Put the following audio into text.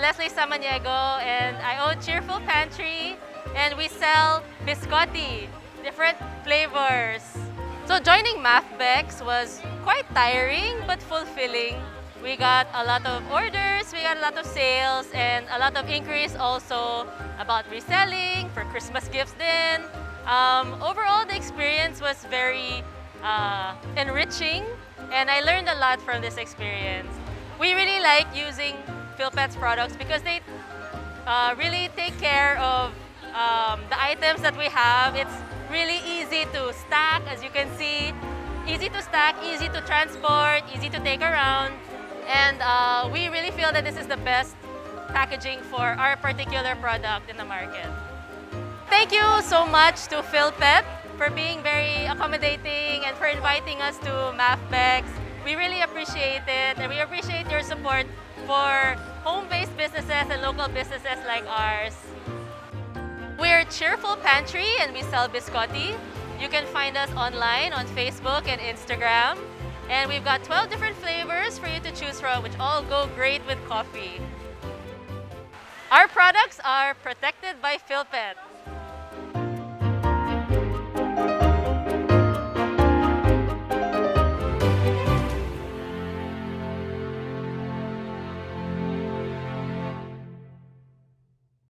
Leslie Samaniego and I own Cheerful Pantry and we sell biscotti, different flavors. So joining MAFBEX was quite tiring but fulfilling. We got a lot of orders, we got a lot of sales and a lot of inquiries also about reselling for Christmas gifts then. Um, overall the experience was very uh, enriching and I learned a lot from this experience. We really like using Filpet's products because they uh, really take care of um, the items that we have. It's really easy to stack, as you can see. Easy to stack, easy to transport, easy to take around. And uh, we really feel that this is the best packaging for our particular product in the market. Thank you so much to PhilPet for being very accommodating and for inviting us to MAFBEX. We really appreciate it and we appreciate your support for home-based businesses and local businesses like ours. We're Cheerful Pantry and we sell biscotti. You can find us online on Facebook and Instagram. And we've got 12 different flavors for you to choose from, which all go great with coffee. Our products are protected by Filpet.